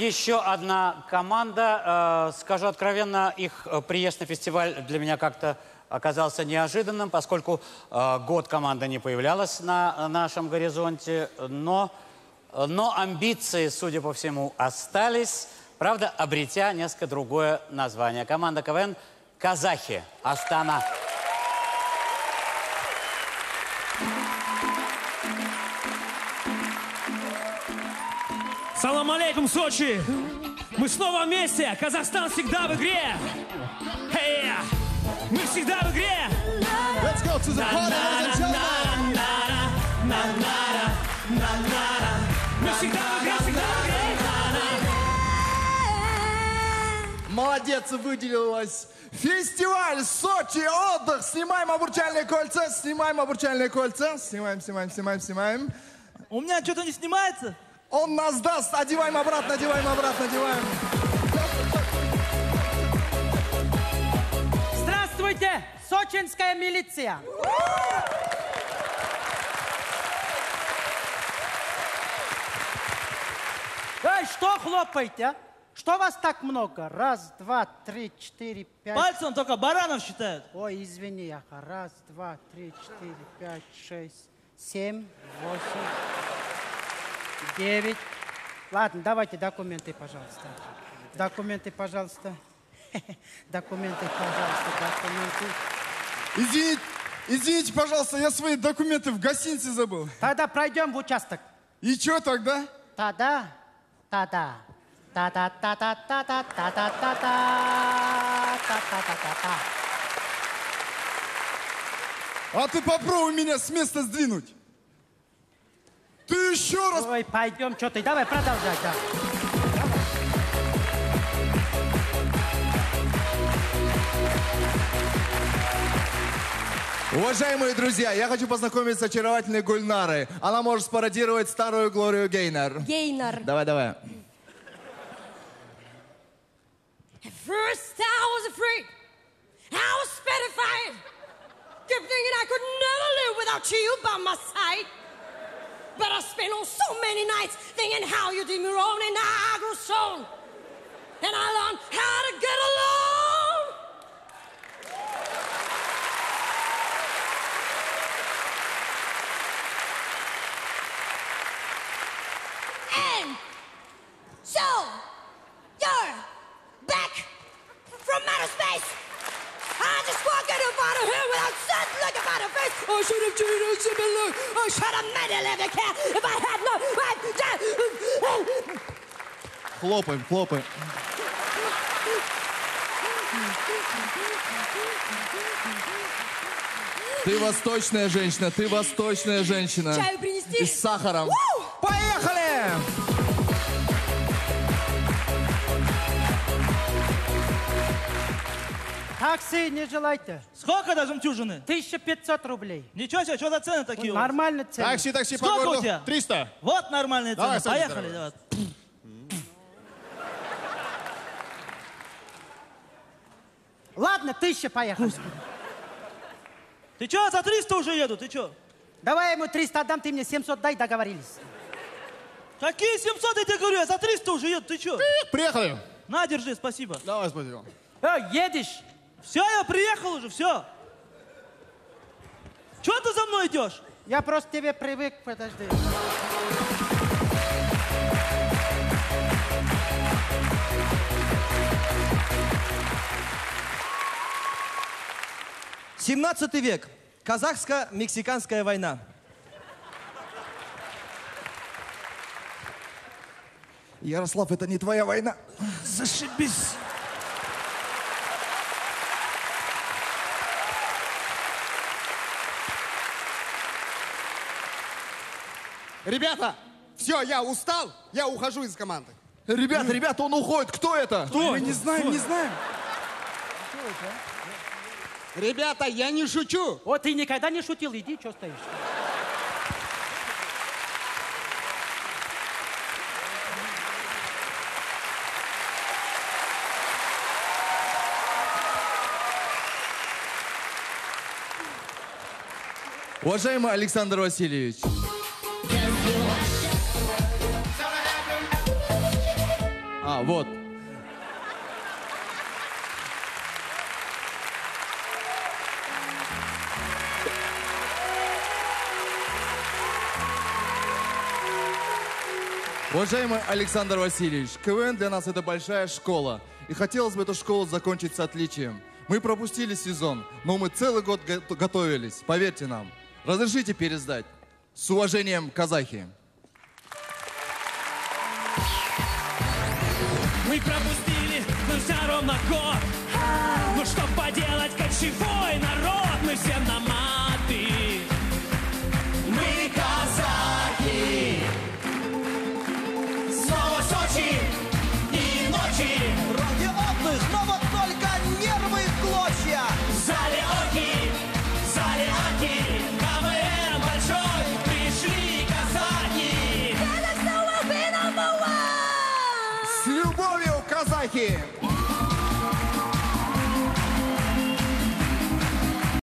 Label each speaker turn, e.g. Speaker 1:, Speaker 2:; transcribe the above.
Speaker 1: еще одна команда. Э, скажу откровенно, их э, приезд на фестиваль для меня как-то оказался неожиданным, поскольку э, год команда не появлялась на нашем горизонте, но, но амбиции, судя по всему, остались, правда, обретя несколько другое название. Команда КВН «Казахи». Астана.
Speaker 2: Салам алейкум, Сочи! Мы снова вместе! Казахстан всегда в игре! Hey, мы всегда в игре!
Speaker 3: Let's go to the party, ladies and gentlemen.
Speaker 2: Мы всегда в игре, всегда в игре!
Speaker 3: Молодец, выделилась. Фестиваль Сочи, отдых. Снимаем обручальные кольца, снимаем обручальные кольца. Снимаем, снимаем, снимаем, снимаем.
Speaker 2: У меня что-то не снимается?
Speaker 3: Он нас даст. Одеваем обратно, одеваем обратно, одеваем.
Speaker 4: Здравствуйте, сочинская милиция. Эй, что хлопаете, а? Что вас так много? Раз, два, три, четыре, пять.
Speaker 2: Пальцем только баранов считают.
Speaker 4: Ой, извини, Яха. Раз, два, три, четыре, пять, шесть, семь, восемь, девять. Ладно, давайте документы, пожалуйста. Документы, пожалуйста. Документы, пожалуйста, документы.
Speaker 3: Извините, извините, пожалуйста, я свои документы в гостинице забыл.
Speaker 4: Тогда пройдем в участок.
Speaker 3: И что тогда?
Speaker 4: Та-да, та-да. Та-та-та-та-та-та-та-та-та-та. Та-та-та-та-та.
Speaker 3: А ты попробуй меня с места сдвинуть. Ты еще раз...
Speaker 4: Ой, пойдем, что ты, давай продолжай, да.
Speaker 3: Уважаемые друзья, я хочу познакомиться с очаровательной Гульнарой. Она может спародировать старую Глорию Гейнер.
Speaker 5: Гейнер.
Speaker 3: Давай, давай.
Speaker 5: At first I was afraid. I was petrified. Kept thinking I could never live without you by my side. But I spent on so many nights thinking how you did me wrong and I grew strong. And I learned how to get along. son, look if I'd have faced. I should have cheated and should have looked. I should have made it if I can. If I had no, I just...
Speaker 3: Хлопаем, хлопаем. Ты восточная женщина, ты восточная женщина.
Speaker 5: Чаю принести?
Speaker 3: И с сахаром. Поехали!
Speaker 4: Такси не желаете?
Speaker 2: Сколько даже жемчужины?
Speaker 4: 1500 рублей.
Speaker 2: Ничего себе, что за цены такие у вас?
Speaker 4: Нормально цены.
Speaker 6: Такси, такси по
Speaker 2: Сколько у
Speaker 6: городу.
Speaker 2: тебя?
Speaker 6: 300.
Speaker 2: Вот нормальные цены.
Speaker 6: Давай, Саня,
Speaker 2: Поехали,
Speaker 6: здорово.
Speaker 2: давай.
Speaker 4: Ладно, тысяча, поехали.
Speaker 2: Ты что, за 300 уже еду? Ты что?
Speaker 4: Давай я ему 300 отдам, ты мне 700 дай, договорились.
Speaker 2: Какие 700 я тебе говорю? Я за 300 уже еду. Ты что?
Speaker 6: Приехали.
Speaker 2: На, держи, спасибо.
Speaker 6: Давай, спасибо.
Speaker 4: Э, едешь?
Speaker 2: Все, я приехал уже, все. Чего ты за мной идешь?
Speaker 4: Я просто тебе привык, подожди.
Speaker 7: Семнадцатый век. Казахско-мексиканская война.
Speaker 3: Ярослав, это не твоя война.
Speaker 2: Зашибись.
Speaker 6: Ребята, все, я устал, я ухожу из команды.
Speaker 3: Ребята, ребята, он уходит. Кто это?
Speaker 2: Кто?
Speaker 3: Мы не знаем, не знаем.
Speaker 6: Ребята, я не шучу.
Speaker 4: Вот ты никогда не шутил, иди, что стоишь?
Speaker 3: Уважаемый Александр Васильевич, Вот. Уважаемый Александр Васильевич, КВН для нас это большая школа. И хотелось бы эту школу закончить с отличием. Мы пропустили сезон, но мы целый год го- готовились, поверьте нам. Разрешите пересдать. С уважением, казахи.
Speaker 2: Мы пропустили, но все ровно год. Ну что поделать, кочевой народ? Мы все на казаки
Speaker 3: С любовью, казахи!